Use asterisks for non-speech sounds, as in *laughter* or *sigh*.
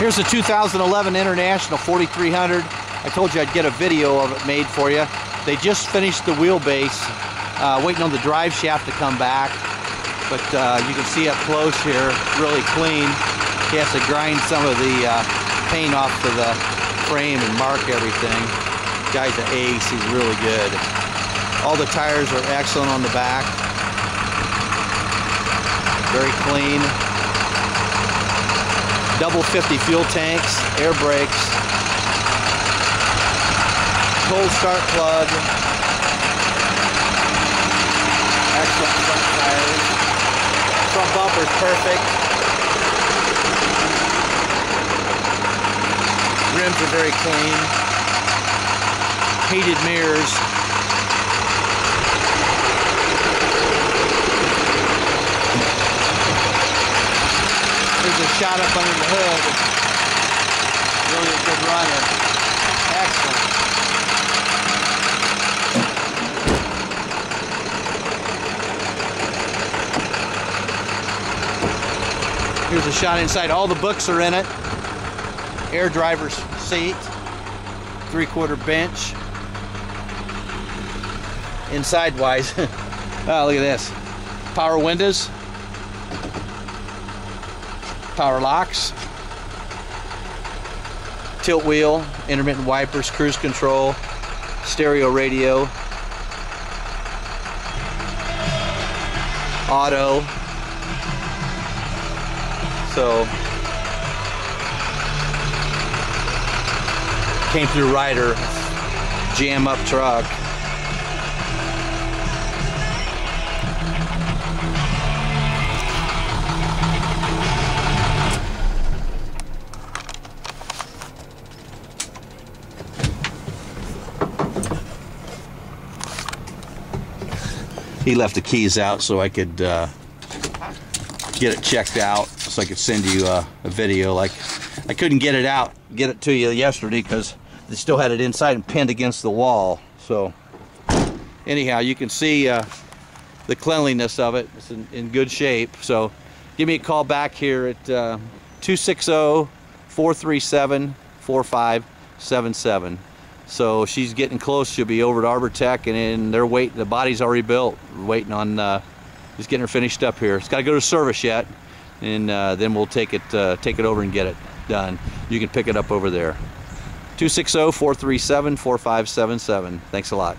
Here's the 2011 International 4300. I told you I'd get a video of it made for you. They just finished the wheelbase, uh, waiting on the drive shaft to come back. But uh, you can see up close here, really clean. He has to grind some of the uh, paint off to the frame and mark everything. Guy's an ace, he's really good. All the tires are excellent on the back. Very clean double 50 fuel tanks, air brakes, cold start plug, excellent front tires, front bumper's perfect, rims are very clean, heated mirrors, Here's a shot up under the hood. Really a good runner. Excellent. Here's a shot inside. All the books are in it. Air driver's seat. Three quarter bench. Inside wise. oh, *laughs* ah, look at this. Power windows power locks, tilt wheel, intermittent wipers, cruise control, stereo radio, auto. So came through Ryder, jam up truck. He left the keys out so I could uh, get it checked out so I could send you uh, a video. Like I couldn't get it out get it to you yesterday because they still had it inside and pinned against the wall. So anyhow you can see uh, the cleanliness of it. It's in, in, good shape. So give me a call back here at 260-437-4577 so she's getting close. She'll be over at Arbor Tech, and then they're waiting. The body's already built. Waiting on uh, just getting her finished up here. It's got to go to service yet, and uh, then we'll take it uh, take it over and get it done. You can pick it up over there. 260-437-4577. Thanks a lot.